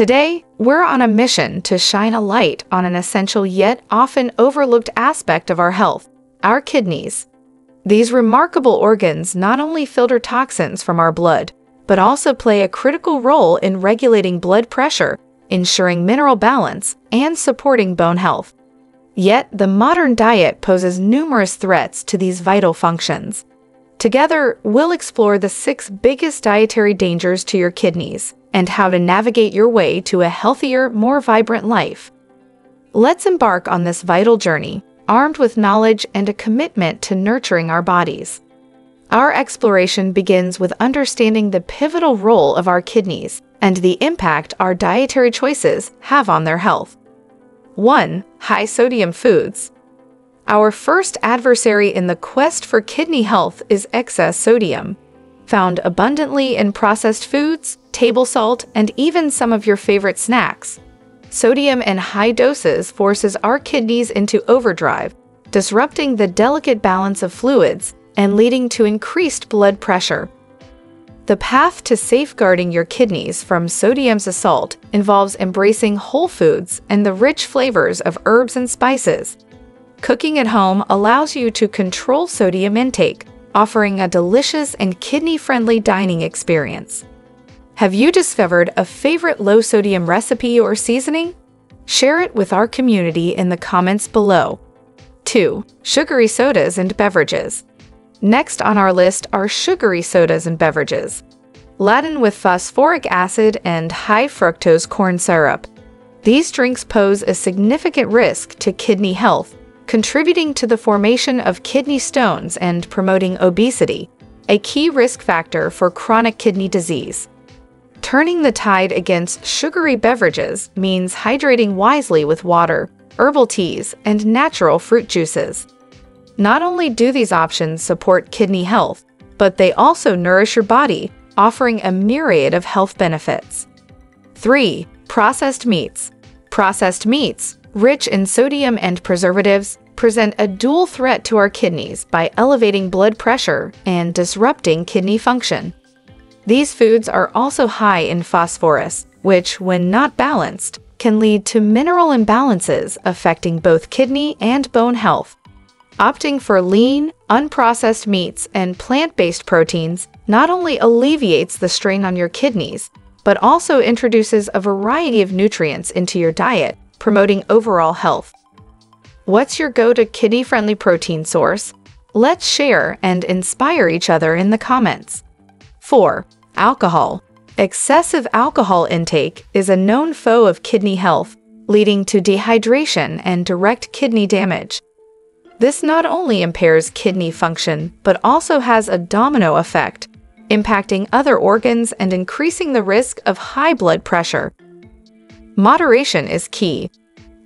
Today, we're on a mission to shine a light on an essential yet often overlooked aspect of our health our kidneys. These remarkable organs not only filter toxins from our blood, but also play a critical role in regulating blood pressure, ensuring mineral balance, and supporting bone health. Yet, the modern diet poses numerous threats to these vital functions. Together, we'll explore the six biggest dietary dangers to your kidneys and how to navigate your way to a healthier, more vibrant life. Let's embark on this vital journey, armed with knowledge and a commitment to nurturing our bodies. Our exploration begins with understanding the pivotal role of our kidneys and the impact our dietary choices have on their health. 1. High sodium foods. Our first adversary in the quest for kidney health is excess sodium. Found abundantly in processed foods, table salt, and even some of your favorite snacks. Sodium in high doses forces our kidneys into overdrive, disrupting the delicate balance of fluids and leading to increased blood pressure. The path to safeguarding your kidneys from sodium's assault involves embracing whole foods and the rich flavors of herbs and spices. Cooking at home allows you to control sodium intake, offering a delicious and kidney-friendly dining experience. Have you discovered a favorite low-sodium recipe or seasoning? Share it with our community in the comments below. 2. Sugary sodas and beverages. Next on our list are sugary sodas and beverages. Laden with phosphoric acid and high fructose corn syrup. These drinks pose a significant risk to kidney health, contributing to the formation of kidney stones and promoting obesity, a key risk factor for chronic kidney disease. Turning the tide against sugary beverages means hydrating wisely with water, herbal teas, and natural fruit juices. Not only do these options support kidney health, but they also nourish your body, offering a myriad of health benefits. 3. Processed meats. Processed meats, rich in sodium and preservatives, present a dual threat to our kidneys by elevating blood pressure and disrupting kidney function. These foods are also high in phosphorus, which, when not balanced, can lead to mineral imbalances affecting both kidney and bone health. Opting for lean, unprocessed meats and plant-based proteins not only alleviates the strain on your kidneys, but also introduces a variety of nutrients into your diet, promoting overall health. What's your go-to kidney-friendly protein source? Let's share and inspire each other in the comments. 4. Alcohol. Excessive alcohol intake is a known foe of kidney health, leading to dehydration and direct kidney damage. This not only impairs kidney function, but also has a domino effect, impacting other organs and increasing the risk of high blood pressure. Moderation is key.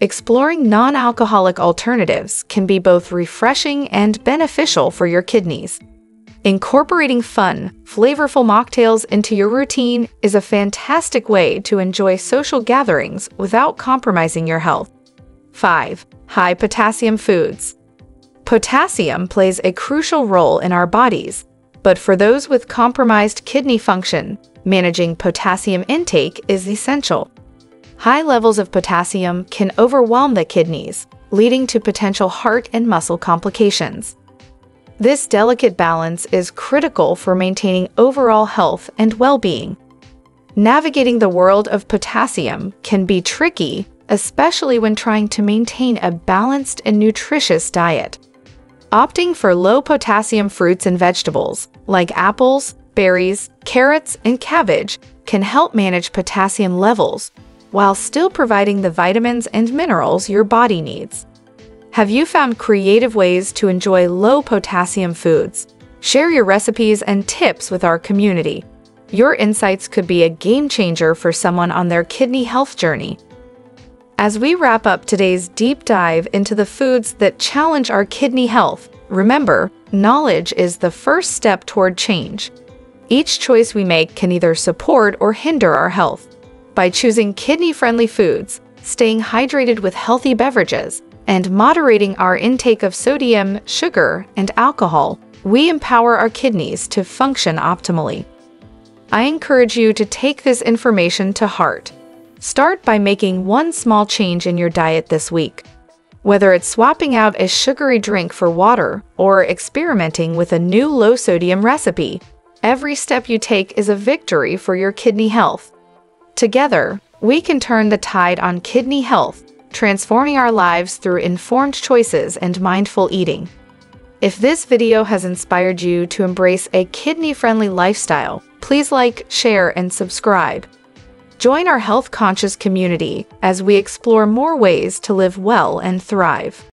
Exploring non-alcoholic alternatives can be both refreshing and beneficial for your kidneys. Incorporating fun, flavorful mocktails into your routine is a fantastic way to enjoy social gatherings without compromising your health. 5. High potassium foods. Potassium plays a crucial role in our bodies, but for those with compromised kidney function, managing potassium intake is essential. High levels of potassium can overwhelm the kidneys, leading to potential heart and muscle complications. This delicate balance is critical for maintaining overall health and well-being. Navigating the world of potassium can be tricky, especially when trying to maintain a balanced and nutritious diet. Opting for low potassium fruits and vegetables, like apples, berries, carrots, and cabbage, can help manage potassium levels while still providing the vitamins and minerals your body needs. Have you found creative ways to enjoy low potassium foods? Share your recipes and tips with our community. Your insights could be a game changer for someone on their kidney health journey. As we wrap up today's deep dive into the foods that challenge our kidney health, remember, knowledge is the first step toward change. Each choice we make can either support or hinder our health. By choosing kidney-friendly foods, staying hydrated with healthy beverages, and moderating our intake of sodium, sugar, and alcohol, we empower our kidneys to function optimally. I encourage you to take this information to heart Start by making one small change in your diet this week. Whether it's swapping out a sugary drink for water or experimenting with a new low sodium recipe, every step you take is a victory for your kidney health. Together, we can turn the tide on kidney health, transforming our lives through informed choices and mindful eating. If this video has inspired you to embrace a kidney-friendly lifestyle, please like, share, and subscribe. Join our health-conscious community as we explore more ways to live well and thrive.